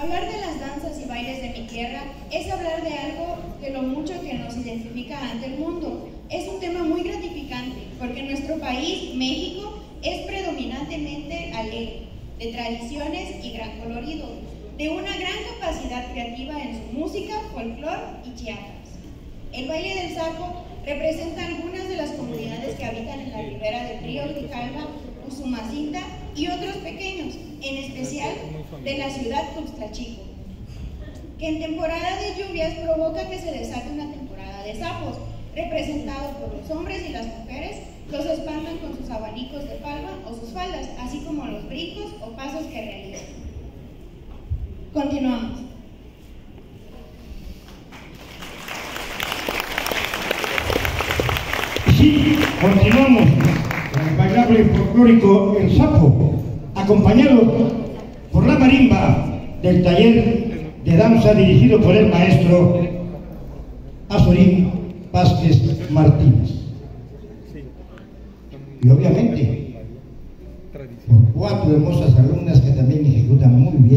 Hablar de las danzas y bailes de mi tierra es hablar de algo de lo mucho que nos identifica ante el mundo. Es un tema muy gratificante porque nuestro país, México, es predominantemente alegre, de tradiciones y gran colorido, de una gran capacidad creativa en su música, folclore y chiapas. El baile del saco representa algunas de las comunidades que habitan en la ribera del río Grijalva, Usumacinta y otros pequeños, en especial de la ciudad Tuxtlachico, que en temporada de lluvias provoca que se desate una temporada de sapos, representados por los hombres y las mujeres, los espantan con sus abanicos de palma o sus faldas, así como los brincos o pasos que realizan. Continuamos. Sí, continuamos bailable folclórico El Sapo, acompañado por la marimba del taller de danza dirigido por el maestro Azorín Vázquez Martínez. Y obviamente por cuatro hermosas alumnas que también ejecutan muy bien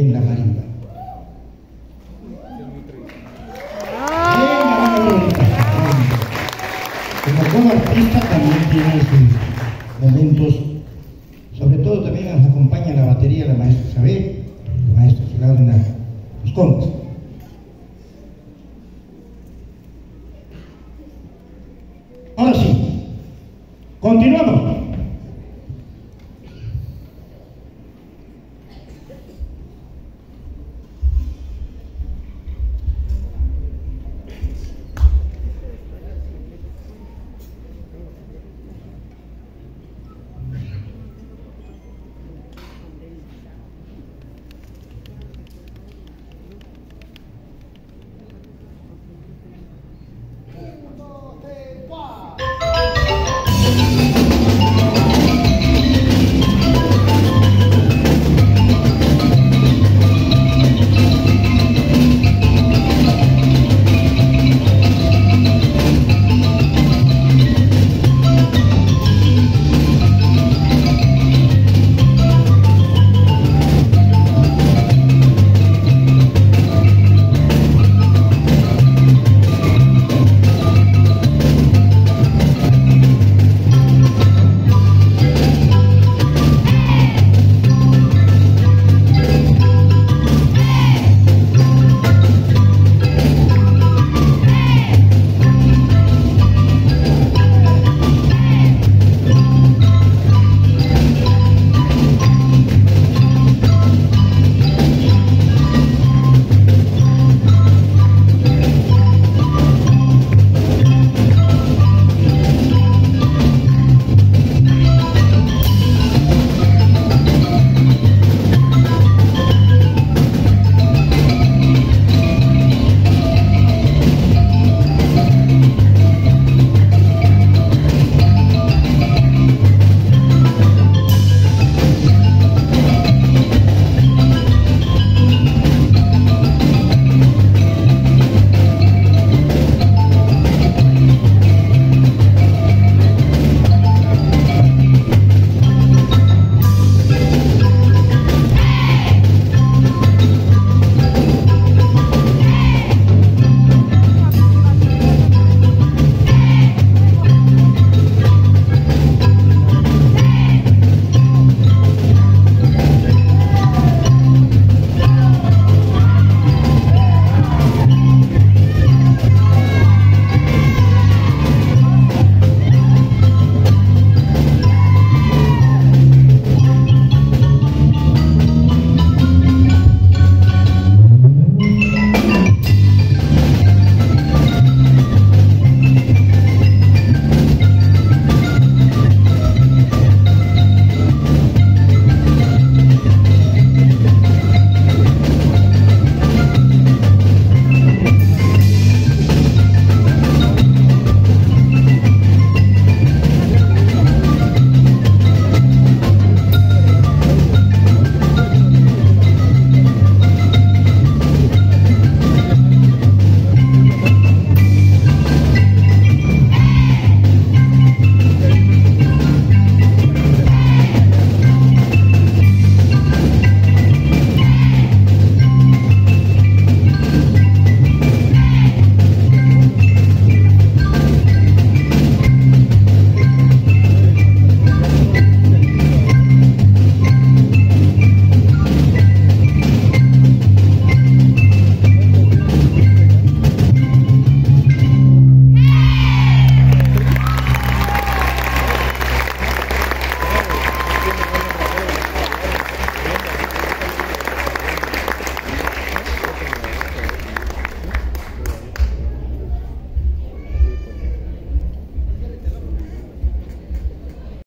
Sobre todo también nos acompaña la batería la maestra Isabel, la maestra Claudia los contas. Ahora sí, continuamos.